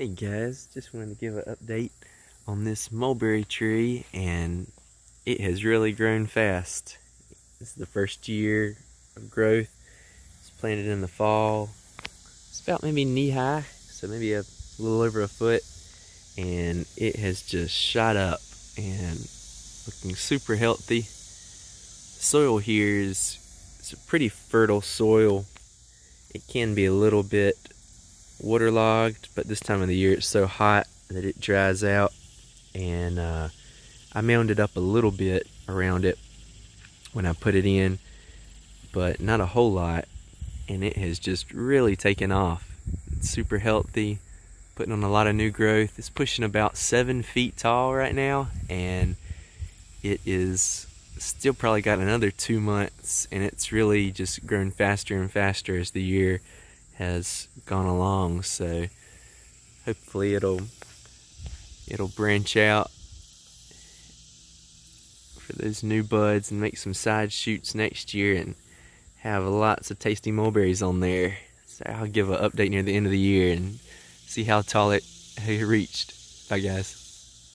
Hey guys, just wanted to give an update on this mulberry tree and it has really grown fast. This is the first year of growth. It's planted in the fall. It's about maybe knee high, so maybe a little over a foot. And it has just shot up and looking super healthy. The soil here is it's a pretty fertile soil. It can be a little bit waterlogged, but this time of the year it's so hot that it dries out. And uh, I mounded up a little bit around it when I put it in, but not a whole lot. And it has just really taken off. It's super healthy, putting on a lot of new growth. It's pushing about seven feet tall right now, and it is still probably got another two months, and it's really just grown faster and faster as the year has gone along. So hopefully it'll it'll branch out for those new buds and make some side shoots next year and have lots of tasty mulberries on there. So I'll give an update near the end of the year and see how tall it, reached. Bye guys.